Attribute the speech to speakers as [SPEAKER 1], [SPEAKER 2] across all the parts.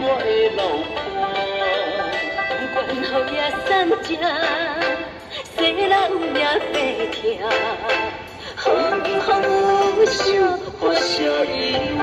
[SPEAKER 1] 我
[SPEAKER 2] 的老伴。
[SPEAKER 1] 不管雨夜三更，西人也白听，风风有想，破烧意外。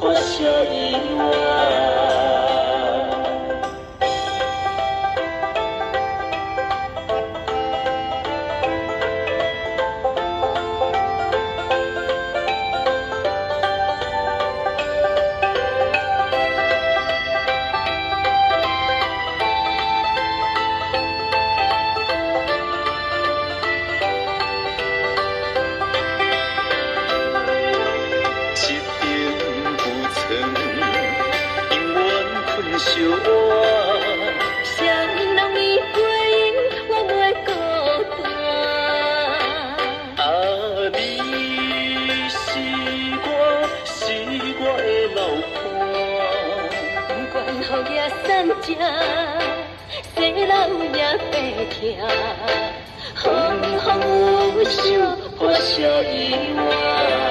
[SPEAKER 1] 想，破烧意外。
[SPEAKER 2] 相偎。
[SPEAKER 1] 谁人伊背影，我袂孤单。
[SPEAKER 2] 啊，你是我，是我的老伴。
[SPEAKER 1] 不管雨夜三更，西人也白听，风风雨雨，破烧意外。